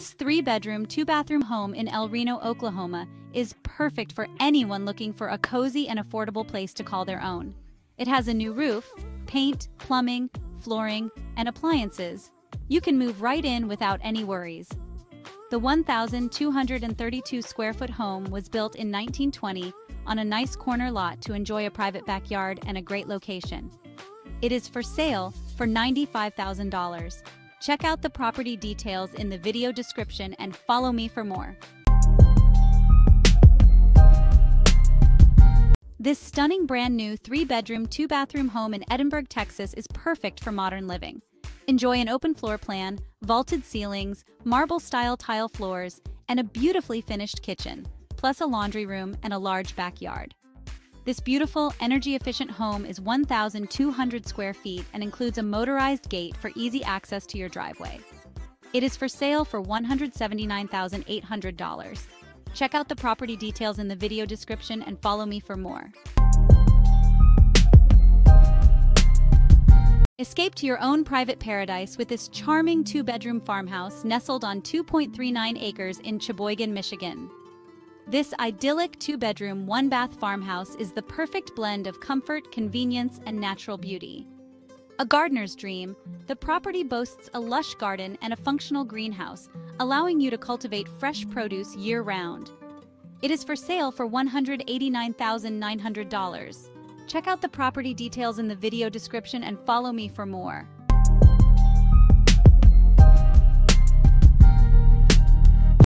This three bedroom, two bathroom home in El Reno, Oklahoma is perfect for anyone looking for a cozy and affordable place to call their own. It has a new roof, paint, plumbing, flooring, and appliances. You can move right in without any worries. The 1,232 square foot home was built in 1920 on a nice corner lot to enjoy a private backyard and a great location. It is for sale for $95,000. Check out the property details in the video description and follow me for more. This stunning brand new three bedroom, two bathroom home in Edinburg, Texas is perfect for modern living. Enjoy an open floor plan, vaulted ceilings, marble style tile floors, and a beautifully finished kitchen, plus a laundry room and a large backyard. This beautiful, energy-efficient home is 1,200 square feet and includes a motorized gate for easy access to your driveway. It is for sale for $179,800. Check out the property details in the video description and follow me for more. Escape to your own private paradise with this charming two-bedroom farmhouse nestled on 2.39 acres in Cheboygan, Michigan. This idyllic two-bedroom, one-bath farmhouse is the perfect blend of comfort, convenience, and natural beauty. A gardener's dream, the property boasts a lush garden and a functional greenhouse, allowing you to cultivate fresh produce year-round. It is for sale for $189,900. Check out the property details in the video description and follow me for more.